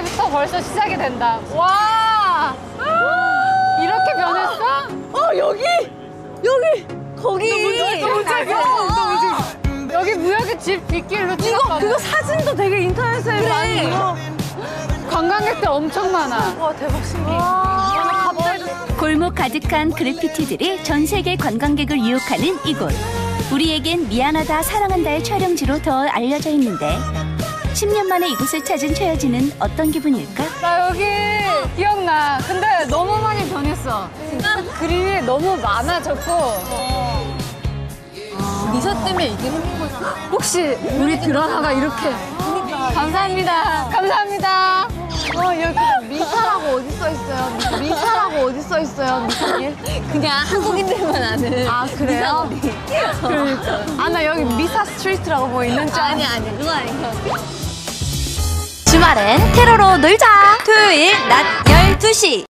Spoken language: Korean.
여기서부터 벌써 시작이 된다. 와! 이렇게 변했어? 어 여기 여기 거기. 여기 무역의 집 빗길로 이거 찍었거든. 그거 사진도 되게 인터넷에 많이 어. 관광객들 엄청 많아. 와 대박 신기해 와 갑자기 골목 가득한 그래피티들이 전 세계 관광객을 유혹하는 이곳. 우리에겐 미안하다 사랑한다의 촬영지로 더 알려져 있는데 10년 만에 이곳을 찾은 최여진은 어떤 기분일까? 나 여기 기억나. 근데 너무 많이 변했어. 그림이 너무 많아졌고. 미사 때문에 이게 생긴 거잖아 혹시 우리 드라마가 이렇게. 감사합니다. 감사합니다. 어 여기 미사라고 어디 써 있어요 미사, 미사라고 어디 써 있어요 미사길 그냥 한국인들만 아는 아 그래요 그러니까 아 나 여기 미사 스트리트라고 뭐 있는 줄 아니 아니 그거 아니고 주말엔 테러로 놀자. 토요일 낮 12시.